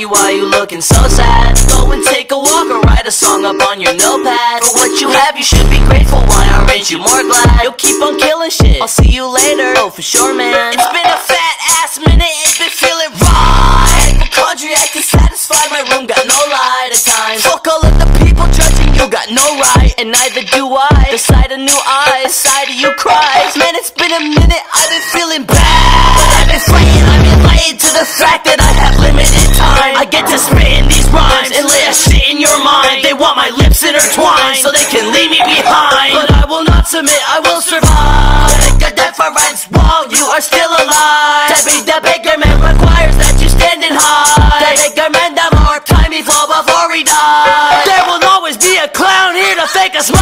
looking so sad? Go and take a walk or write a song up on your notepad. For what you have, you should be grateful. Why aren't you more glad? You'll keep on killing shit. I'll see you later. Oh, for sure, man. It's been a fat ass minute. Ain't been feeling right. Country acting satisfied. My room got no light at times. Fuck all of the people judging. You got no right, and neither do I. The sight of new eyes, sight of you cries. Man, it's been a minute. I've been feeling bad. But I've been fighting. I'm to the fact that I have limited time. I get to spit in these rhymes and lay a shit in your mind. They want my lips intertwined so they can leave me behind. But I will not submit. I will survive. Take a deference while you are still alive. To be the bigger man requires that you standing high. The bigger man, the more time he fall before he dies. There will always be a clown here to fake a smile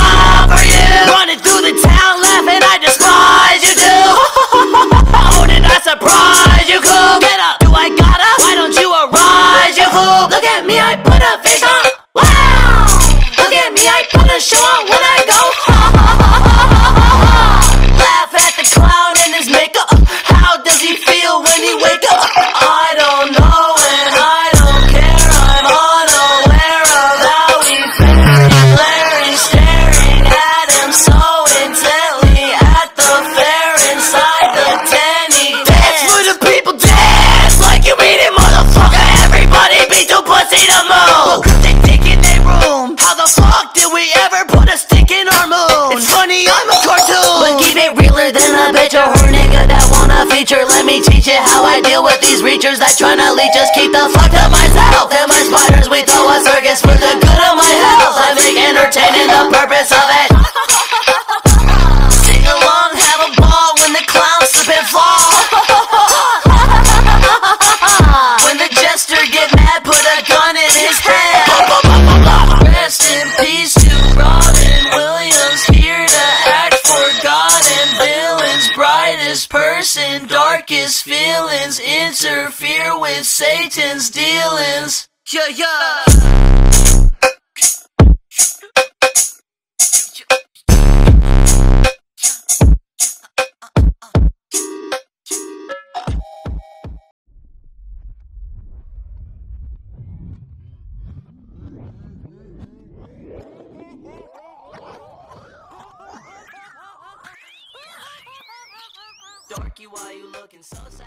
Look at me, I put a face on. Wow! Look at me, I put a show on to move. They dick in their room. How the fuck did we ever put a stick in our moon? It's funny, I'm a cartoon. But keep it realer than a bitch or her nigga that wanna feature. Let me teach you how I deal with these reachers that tryna leech us. Keep the fuck to myself. And my spiders, we throw a circus for the good of my health. I think entertaining the Brightest person, darkest feelings, interfere with Satan's dealings. Yeah, yeah. Darkie, why you looking so sad?